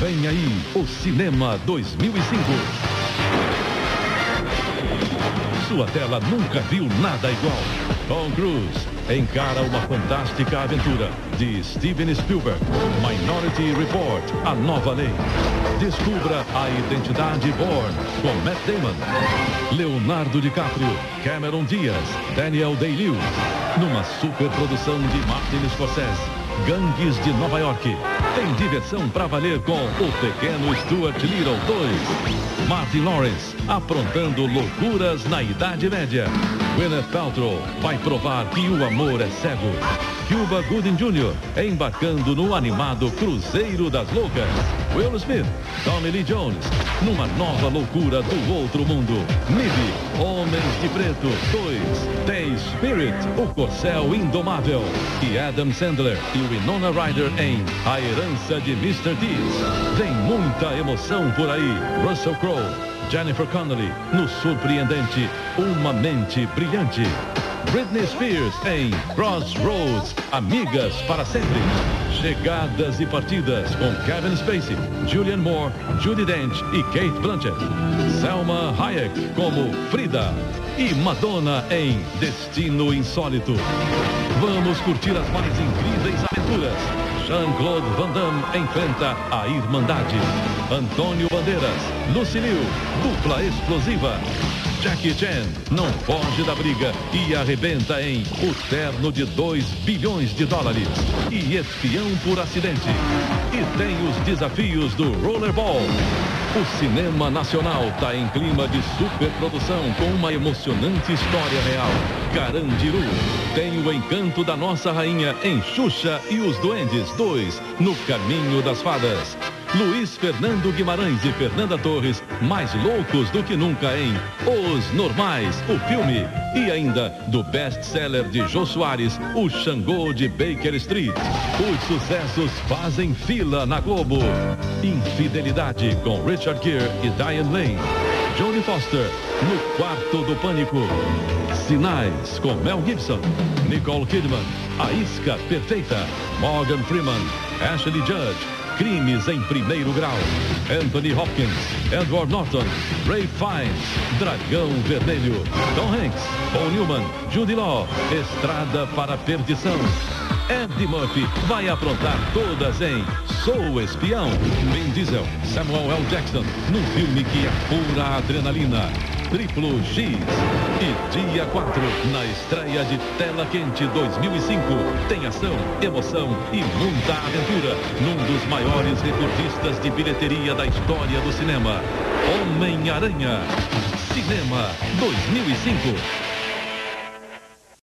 Vem aí o Cinema 2005. Sua tela nunca viu nada igual. Tom Cruise encara uma fantástica aventura de Steven Spielberg. Minority Report, a nova lei. Descubra a identidade Bourne com Matt Damon. Leonardo DiCaprio, Cameron Diaz, Daniel Day-Lewis. Numa superprodução de Martin Scorsese. Gangues de Nova York. Tem diversão para valer com o pequeno Stuart Little 2. Martin Lawrence aprontando loucuras na Idade Média. Gwyneth Paltrow vai provar que o amor é cego. Cuba Gooding Jr. embarcando no animado Cruzeiro das Loucas. Will Smith, Tommy Lee Jones, numa nova loucura do outro mundo. MIB, Homens de Preto 2, The Spirit, o Corcel Indomável. E Adam Sandler e Winona Ryder em A Herança de Mr. Deeds. Vem muita emoção por aí. Russell Crowe. Jennifer Connelly, no surpreendente Uma Mente Brilhante. Britney Spears em Crossroads, Amigas para Sempre. Chegadas e partidas com Kevin Spacey, Julian Moore, Judy Dench e Kate Blanchett. Selma Hayek como Frida. E Madonna em Destino Insólito. Vamos curtir as mais incríveis aventuras. Jean-Claude Van Damme enfrenta a Irmandade. Antônio Bandeiras, Lucilio, dupla explosiva. Jackie Chan não foge da briga e arrebenta em O Terno de 2 bilhões de dólares e Espião por Acidente. E tem os desafios do Rollerball. O cinema nacional está em clima de superprodução com uma emocionante história real. Carandiru tem o encanto da nossa rainha em Xuxa e os Duendes 2 no Caminho das Fadas. Luiz Fernando Guimarães e Fernanda Torres, mais loucos do que nunca em Os Normais, o filme. E ainda do best-seller de Jô Soares, O Xangô de Baker Street. Os sucessos fazem fila na Globo. Infidelidade com Richard Gere e Diane Lane. Jodie Foster, no Quarto do Pânico. Sinais com Mel Gibson. Nicole Kidman, A Isca Perfeita. Morgan Freeman, Ashley Judge. Crimes em primeiro grau. Anthony Hopkins, Edward Norton, Ray Fiennes, Dragão Vermelho, Tom Hanks, Paul Newman, Judy Law, Estrada para a Perdição. Eddie Murphy vai aprontar todas em Sou Espião. Vin Diesel, Samuel L. Jackson, no filme que é pura adrenalina. Triplo X. E dia 4, na estreia de Tela Quente 2005, tem ação, emoção e muita aventura num dos maiores recordistas de bilheteria da história do cinema. Homem-Aranha. Cinema 2005.